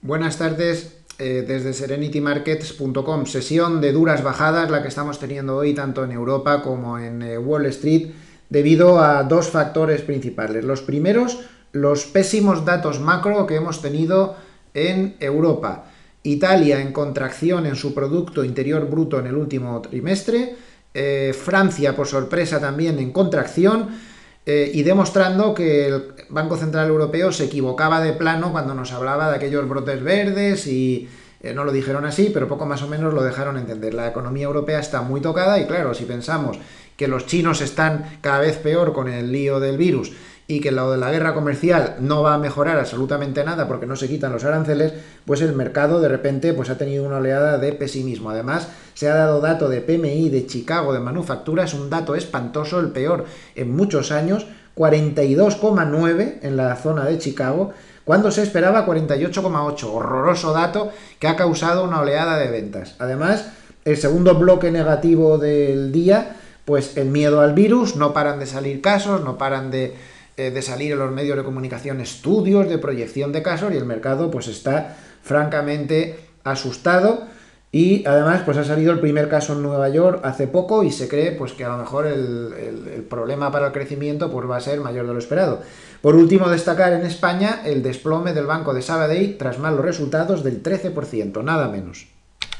Buenas tardes eh, desde serenitymarkets.com. Sesión de duras bajadas, la que estamos teniendo hoy tanto en Europa como en eh, Wall Street, debido a dos factores principales. Los primeros, los pésimos datos macro que hemos tenido en Europa. Italia en contracción en su Producto Interior Bruto en el último trimestre. Eh, Francia, por sorpresa, también en contracción eh, y demostrando que el Banco Central Europeo se equivocaba de plano cuando nos hablaba de aquellos brotes verdes y eh, no lo dijeron así, pero poco más o menos lo dejaron entender. La economía europea está muy tocada y claro, si pensamos que los chinos están cada vez peor con el lío del virus y que lo de la guerra comercial no va a mejorar absolutamente nada porque no se quitan los aranceles, pues el mercado de repente pues ha tenido una oleada de pesimismo. Además, se ha dado dato de PMI de Chicago de manufactura, es un dato espantoso, el peor en muchos años, 42,9 en la zona de Chicago, cuando se esperaba 48,8, horroroso dato que ha causado una oleada de ventas. Además, el segundo bloque negativo del día, pues el miedo al virus, no paran de salir casos, no paran de eh, de salir en los medios de comunicación estudios de proyección de casos y el mercado pues está francamente asustado y además pues ha salido el primer caso en Nueva York hace poco y se cree pues que a lo mejor el, el problema para el crecimiento pues va a ser mayor de lo esperado. Por último destacar en España el desplome del Banco de Sabadell tras malos resultados del 13%, nada menos.